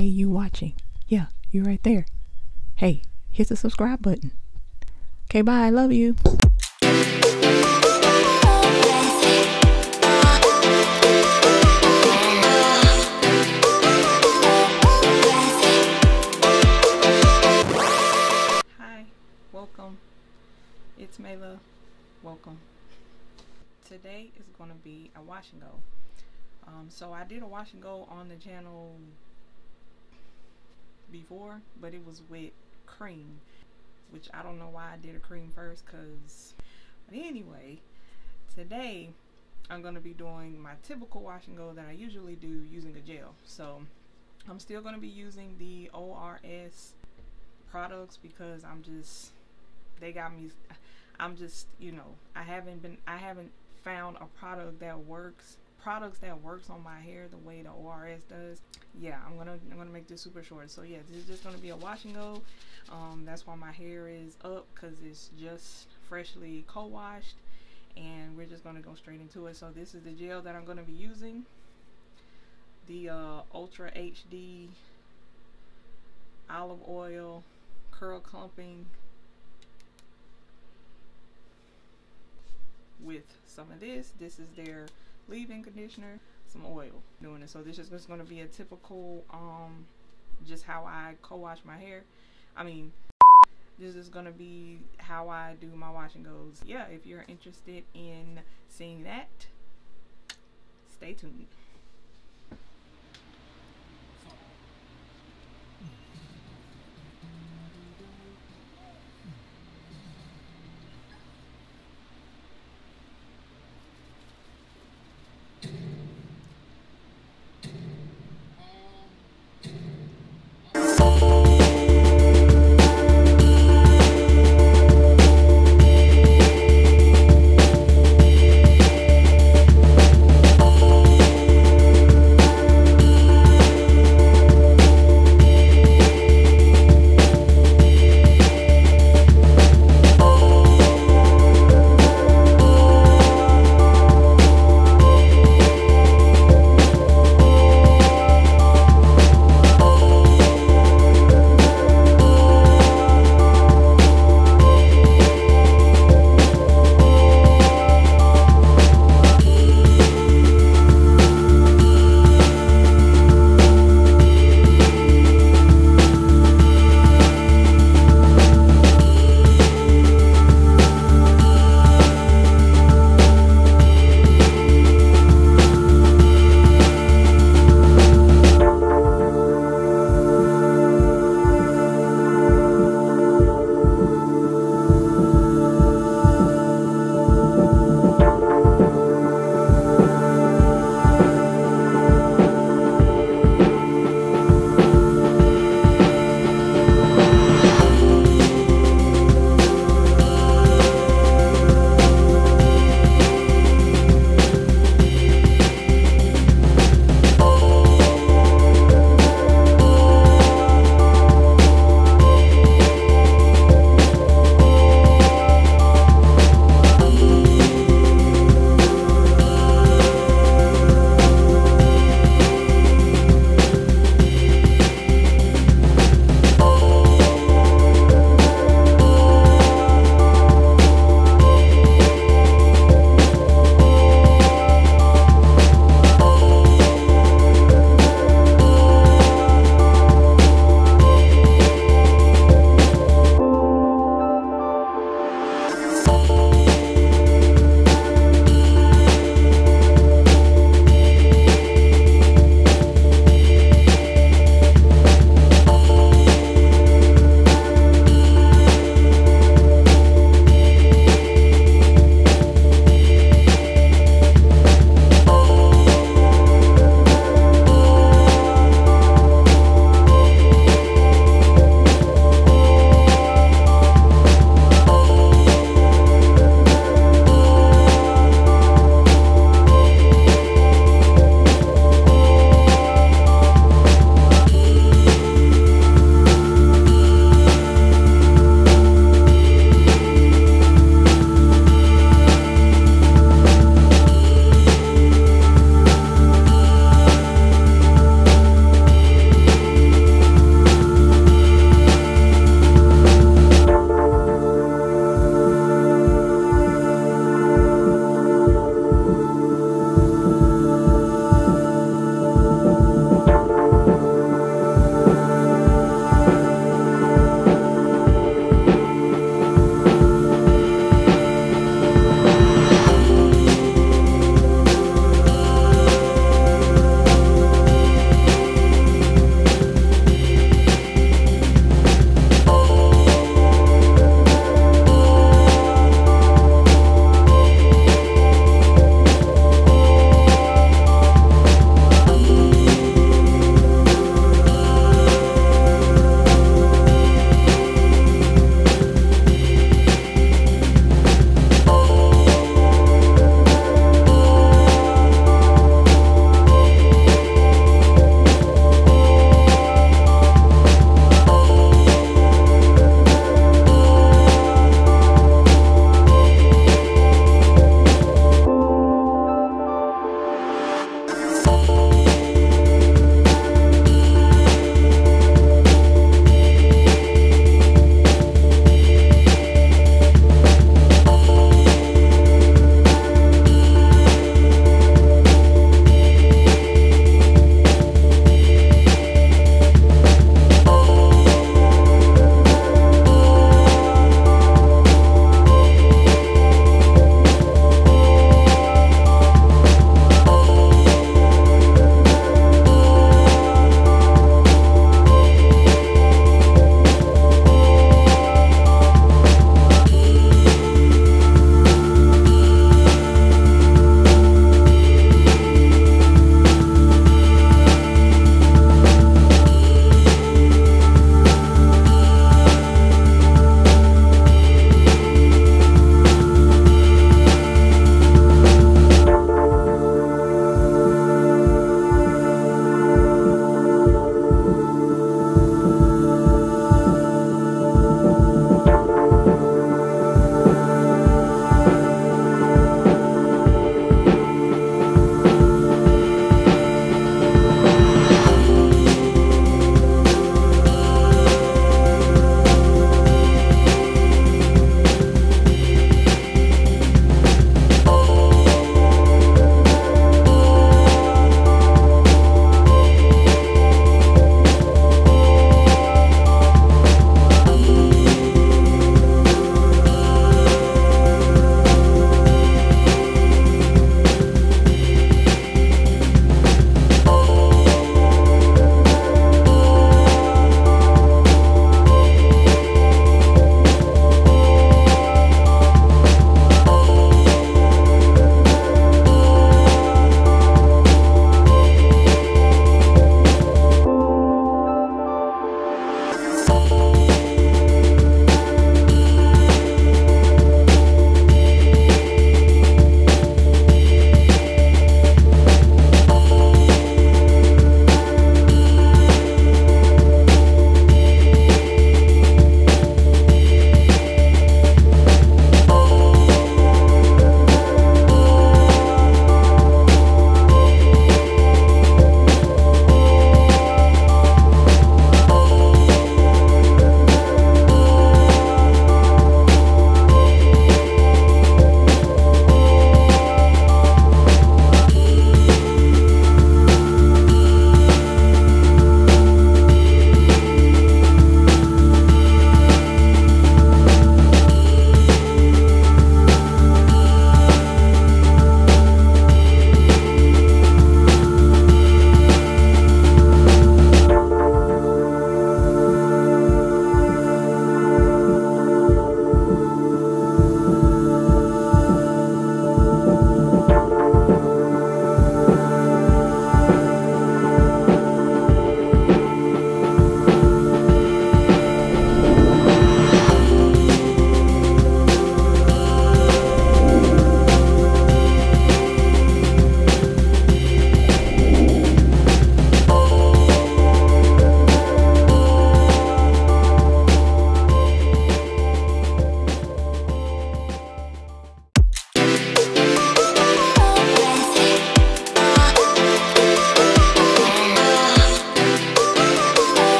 Hey, you watching? Yeah, you right there. Hey, hit the subscribe button. Okay, bye. I love you. Hi, welcome. It's Mayluh. Welcome. Today is going to be a wash and go. Um, so I did a wash and go on the channel before, but it was with cream, which I don't know why I did a cream first, cause. But anyway, today I'm gonna be doing my typical wash and go that I usually do using a gel. So I'm still gonna be using the ORS products because I'm just they got me. I'm just you know I haven't been I haven't found a product that works products that works on my hair the way the ORS does. Yeah, I'm gonna I'm gonna make this super short. So yeah, this is just gonna be a wash and go. Um, that's why my hair is up because it's just freshly co-washed, and we're just gonna go straight into it. So this is the gel that I'm gonna be using. The uh, Ultra HD olive oil curl clumping with some of this. This is their leave-in conditioner, some oil doing it. So this is just going to be a typical, um, just how I co-wash my hair. I mean, this is going to be how I do my wash and goes. Yeah, if you're interested in seeing that, stay tuned.